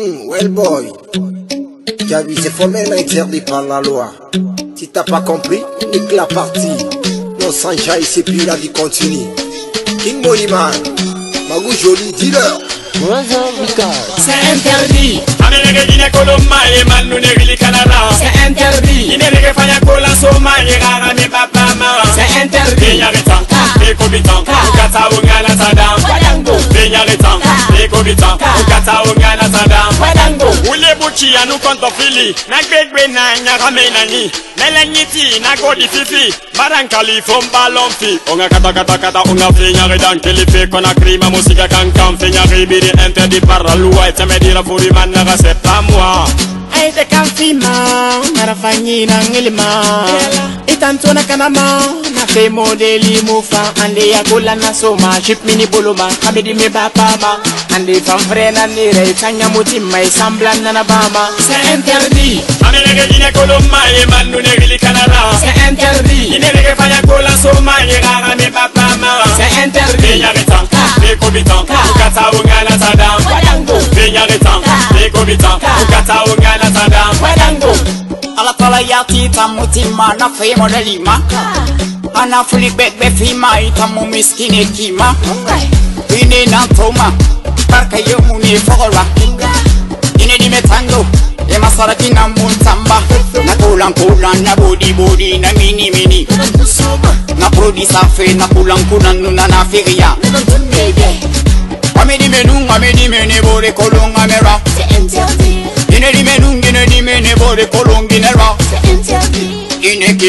Well boy. Gabi, c'est formellement interdit par la loi. Si t'as pas compris, nique la partie. Non, sans jaille, c'est plus la vie continue. King Money Man, Magou Joli, dis-leur. C'est interdit, Amelege jine koloma ye manu ne wili kanala c'est interdit, Ine nege fanya kola soma ye gara me papa ma c'est interdit. Benyare tan, beko bitan Ukata ungana tadam Wadango, Benyare tan, beko bitan Ukata ungana tadam wadango, nchi ya nukonto fili nagbegbe na nyagamenani melenyiti nagodi fifi. Barankalifo mbalomfi onga katakatakata onga fenyagi dankelife kona krima musika kankan fenyagi biri entedi paraluwa etemedira furimanaga sepamwa aite kanfima marafanyina ngilima yeah tantonaka na ma nafe modeli ande na soma. Ship mini boloma me ande sambla bama koloma ye manu ne gili kanara. Se interdit. Ine fanya kola soma ye rara me ba pama c'est interdit. Me yare tan me kobitan ukata ungala tadam. Me yare tan me kobitan ukata ungala akita mutima anafema nalima anafuligbegbe ah. fima itamu miskini ekima ine nantoma barka yomune fogolwa ine dimetango emasarati namuntamba nakulankula nabodibodi na minimini napodisafe nakulankunanuna nafiriya amedimenu amedimene borekolongamera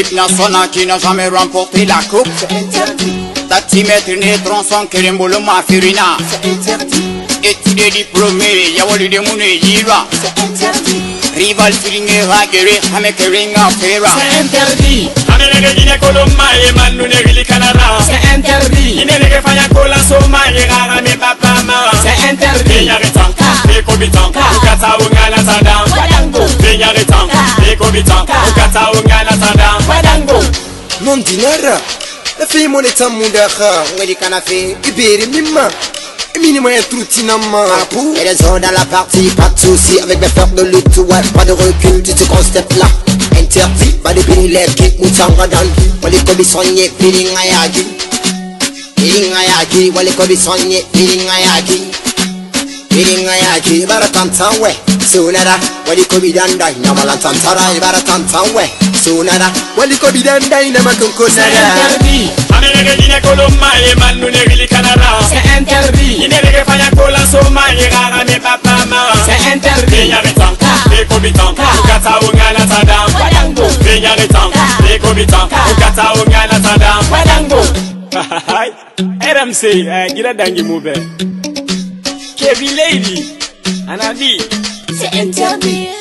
Équipe nationale qui n'a jamais remporté la coupe. c'est interdit, Tatimètre Netron son Kerembolo Mafirina. c'est interdit, Études diplômés, Yawali de Mune Yira. c'est interdit, Rival Firinge Ragere, Hamekeringa Fera. c'est interdit, Amelege jine koloma ye manu ne wili kanala c'est interdit, Ine nege fanya kola soma ye gara me papa ma c'est interdit. Benyare tan, beko bitan Ukata ungana tadam Wadango, Benyare tan, beko bitan Ukata wadango, Moudaka. Ngadi kanafe. Iberi mimma. Minimum. Et les zones dans la partie, pas de soucis avec mes frères de lutte, ouais, pas de recul, tu te constates là. Interdit, pas de pini les kick, moutanga dan. Wale kobi sonye, pini ngayagi. Pini ngayagi, wale kobi sonye, pini ngayagi. Pini ngayagi, bara tantan we. sunara waliko bidanda nyamala tansara ibara tansanwe sunara waliko bidanda inama kunkusara anenegedine kolumaye mannunegilikanara inelege fanya kola somaye rara ne papama eyaretan ekobitan ukata ongana tadam. Eyaretan ekobitan ukata ongana tadam. RMC, uh, Gila Dangi Mube. Kevi Lady, Anabi. and tell me